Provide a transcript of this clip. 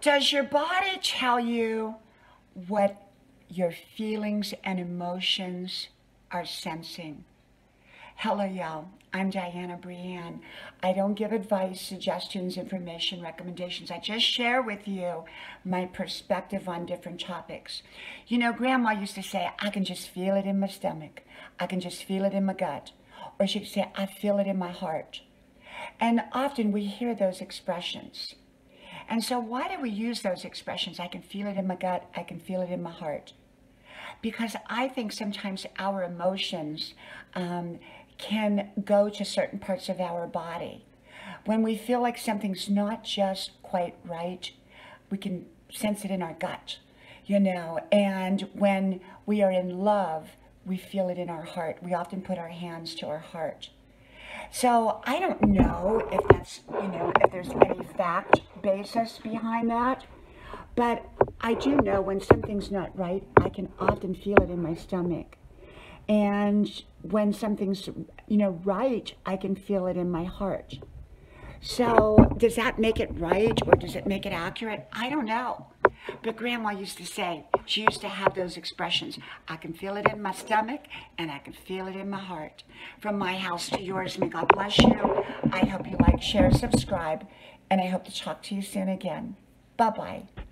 Does your body tell you what your feelings and emotions are sensing? Hello, y'all. I'm Dianna Brianne. I don't give advice, suggestions, information, recommendations. I just share with you my perspective on different topics. You know, Grandma used to say, I can just feel it in my stomach. I can just feel it in my gut. Or she'd say, I feel it in my heart. And often we hear those expressions. And so why do we use those expressions? I can feel it in my gut. I can feel it in my heart. Because I think sometimes our emotions um, can go to certain parts of our body. When we feel like something's not just quite right, we can sense it in our gut, you know. And when we are in love, we feel it in our heart. We often put our hands to our heart. So I don't know if that's, you know, there's any fact basis behind that. But I do know when something's not right, I can often feel it in my stomach. And when something's, you know, right, I can feel it in my heart. So does that make it right or does it make it accurate? I don't know. But grandma used to say, she used to have those expressions. I can feel it in my stomach and I can feel it in my heart. From my house to yours, may God bless you. I hope you like, share, subscribe, and I hope to talk to you soon again. Bye-bye.